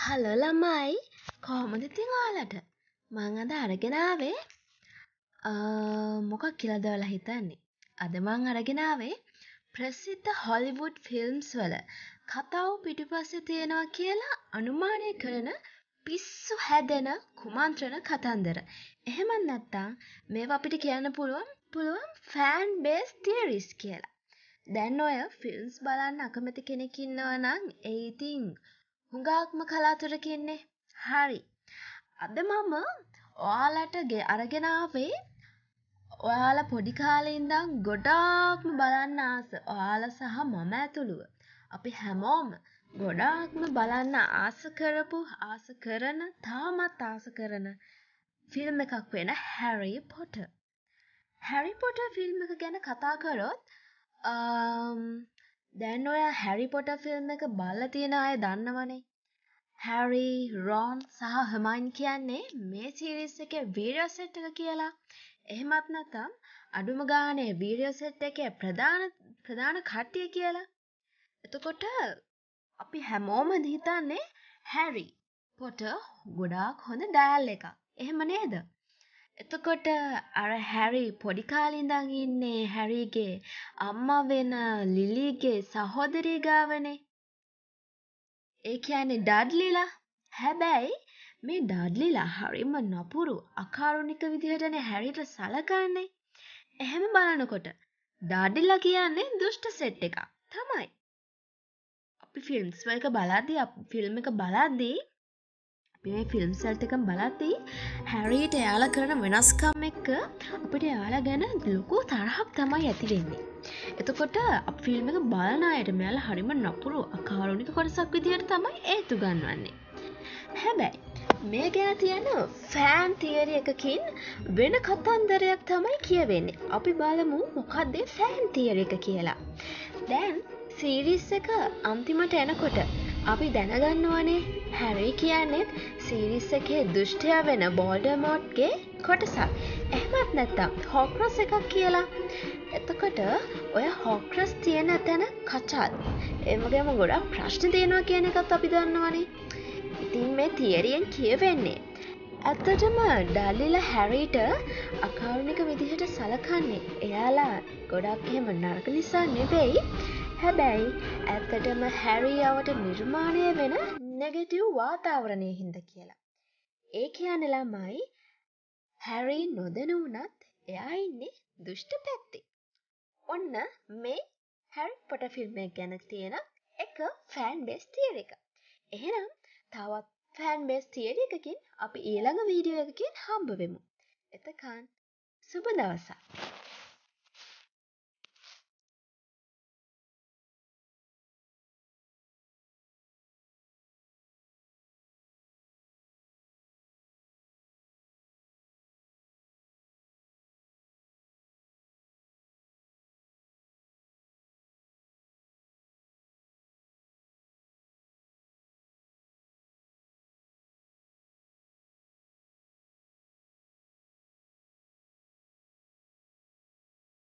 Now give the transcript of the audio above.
Hello ළමයි කොහොමද ඉතින් ඔයාලට මං අද අරගෙන ආවේ මොකක් කියලද ඔයාලා හිතන්නේ අද මං අරගෙන ආවේ ප්‍රසිද්ධ හොලිවුඩ් ෆිල්ම්ස් වල කතාව පිටුපස්සේ තියෙනවා කියලා අනුමානය කරන පිස්සු හැදෙන කුමන්ත්‍රණ කතන්දර. එහෙමත් නැත්තම් මේවා අපිට කියන්න පුළුවන් පුළුවන් ෆෑන් බේස් තියරිස් කියලා. දැන් ඔය ෆිල්ම්ස් බලන්න අකමැති කෙනෙක් ඉන්නවා නම් ඒ ඉතින් හුඟක්ම කලාතුරකින්නේ. හරි. අද මම ඔයාලට අරගෙන ආවේ ඔයාලා පොඩි කාලේ ඉඳන් ගොඩාක්ම බලන්න ආස ඔයාලා සහ මම ඇතුළුව අපි හැමෝම ගොඩාක්ම බලන්න ආස කරපු ආස කරන තාමත් ආස කරන ෆිල්ම් එකක් වෙන හැරි පොට හැරි පොට ෆිල්ම් එක ගැන කතා කරොත් දැන් ඔය හැරි පොට ෆිල්ම් එක බල්ල තියෙන අය දන්නවනේ. හැරි රෝන් සහ හමයින් කියන්නේ මේ සිරිස් එක වීඩියෝ සෙට් එක කියලා. එහෙමත් නැතම් අඩුම ගානේ වීඩියෝ සෙට් එක ප්‍රධාන ප්‍රධාන කට්ටිය කියලා. එතකොට අපි හැමෝම හිතන්නේ හැරි පොට ගොඩාක් හොඳ ඩෑල් එක එහෙම නේද? එතකොට අර හැරි පොඩි කාලිඳං ඉන්නේ හැරිගේ අම්මා වෙන ලිලිගේ සහෝදරී ගාවනේ. ඒ කියන්නේ ඩඩ්ලිලා. හැබැයි මේ ඩඩ්ලිලා හරිම නපුරු අකාරුණික විදිහටනේ හැරිට සලකන්නේ. එහෙම බලනකොට ඩඩ්ලිලා කියන්නේ දුෂ්ට සෙට් එකක් තමයි. අපි ෆිල්ම්ස් වලක බලද්දී ෆිල්ම් එක බලද්දී මේ ෆිල්ම් සැල්ට එකම් බලද්දී හැරීට එයාල කරන වෙනස්කම් එක්ක අපිට එයාලා ගැන ලොකු තරහක් තමයි ඇතිවෙන්නේ. එතකොට අප ෆිල්ම් එක බලනායට මෙයාල හරිම නපුරු අකාරුණික කොටසක් විදිහයට තමයි ඒතු ගන්නවන්නේ. හැබැයි මේ ගැන තියෙන ෆෑන් තියරිය එකකින් වෙන කතන්දරයක් තමයි කියවෙන්නේ. අපි බලමු මොකක්දේ ෆෑන් තියර එක කියලා. දැන් සීරිස් එක අන්තිමට එනකොට අපි දැනගන්නවනේ. හැරි කියන්නෙත් සීරිස් එකේ දුෂ්ටය වෙන බෝල්ඩමෝට්ගේ කොටසක්. එහෙමත් නැත්තම් හෝක්‍රස් එකක් කියලා. එතකොට ඔය හෝක්‍රස් තියෙන තැන කචල් එමගේම ගොඩක් ප්‍රශ්න තියෙනවා කියන එකත් අපි දන්නවනේ. ඉතින් මේ තියරියෙන් කියවෙන්නේ ඇත්තටම ඩල්ලිල හැරීට අකවුනික විදිහට සලකන්නේ. එයාලා ගොඩක් එහෙම නරක නිසා නෙවෙයි. හැබැයි ඇත්තටම හැරියාවට නිර්මාණය වෙන නෙගෙටව් වාතාවරණය හින්ද කියලා. ඒ කියන ළමයි හැරි නොදැන වුනත් එයා ඉන්නේ දුෂ්ට පැත්ති. ඔන්න මේ හැරි පොට ෆිල්ම් ගැන තියෙන එක ෆෑන් බෙස් තියර එක. එහෙනම් තවත් ෆෑන් බෙස් තියර එකකින් අපි ඊළඟ වීඩියෝ එකකින් හම්බවෙමු. එතකාන් සුබ දවසක්.